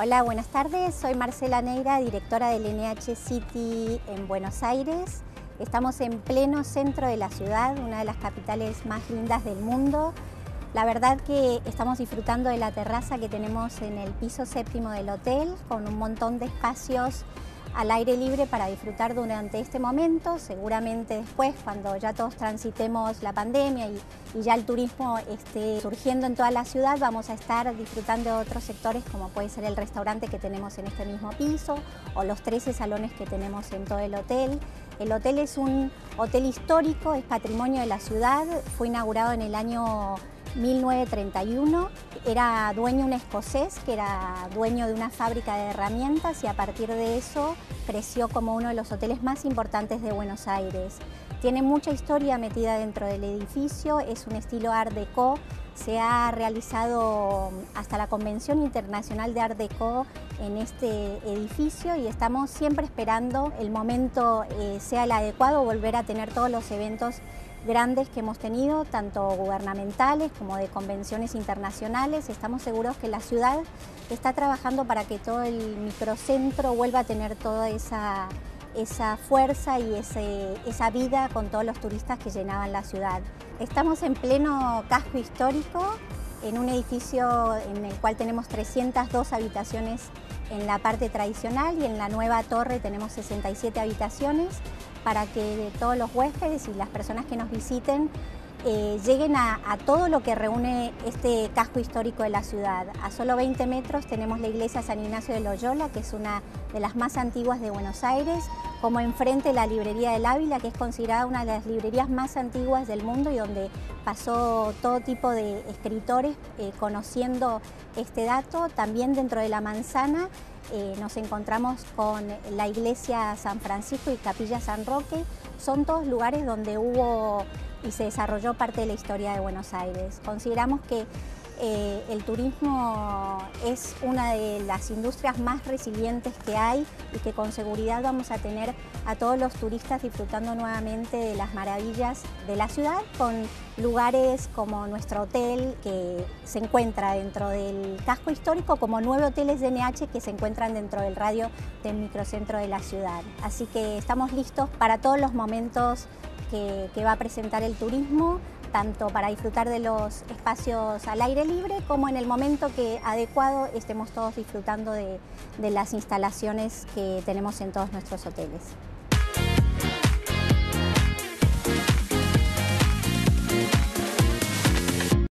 Hola, buenas tardes. Soy Marcela Neira, directora del NH City en Buenos Aires. Estamos en pleno centro de la ciudad, una de las capitales más lindas del mundo. La verdad que estamos disfrutando de la terraza que tenemos en el piso séptimo del hotel, con un montón de espacios al aire libre para disfrutar durante este momento. Seguramente después, cuando ya todos transitemos la pandemia y, ya el turismo esté surgiendo en toda la ciudad, vamos a estar disfrutando de otros sectores como puede ser el restaurante que tenemos en este mismo piso o los 13 salones que tenemos en todo el hotel. El hotel es un hotel histórico, es patrimonio de la ciudad, fue inaugurado en el año 1931. Era dueño un escocés que era dueño de una fábrica de herramientas y a partir de eso creció como uno de los hoteles más importantes de Buenos Aires. Tiene mucha historia metida dentro del edificio, es un estilo Art Deco, se ha realizado hasta la Convención Internacional de Art Deco en este edificio y estamos siempre esperando el momento eh, sea el adecuado, volver a tener todos los eventos grandes que hemos tenido, tanto gubernamentales como de convenciones internacionales. Estamos seguros que la ciudad está trabajando para que todo el microcentro vuelva a tener toda esa, esa fuerza y esa vida con todos los turistas que llenaban la ciudad. Estamos en pleno casco histórico, en un edificio en el cual tenemos 302 habitaciones en la parte tradicional y en la nueva torre tenemos 67 habitaciones para que todos los huéspedes y las personas que nos visiten eh, lleguen a, todo lo que reúne este casco histórico de la ciudad. A solo 20 metros tenemos la iglesia San Ignacio de Loyola, que es una de las más antiguas de Buenos Aires, como enfrente la librería del Ávila, que es considerada una de las librerías más antiguas del mundo y donde pasó todo tipo de escritores eh, conociendo este dato. También dentro de la manzana eh, nos encontramos con la iglesia San Francisco y Capilla San Roque. Son todos lugares donde hubo y se desarrolló parte de la historia de Buenos Aires. Consideramos que eh, el turismo es una de las industrias más resilientes que hay y que con seguridad vamos a tener a todos los turistas disfrutando nuevamente de las maravillas de la ciudad con lugares como nuestro hotel que se encuentra dentro del casco histórico como nueve hoteles de NH que se encuentran dentro del radio del microcentro de la ciudad. Así que estamos listos para todos los momentos que, va a presentar el turismo, tanto para disfrutar de los espacios al aire libre como en el momento que adecuado estemos todos disfrutando de las instalaciones que tenemos en todos nuestros hoteles.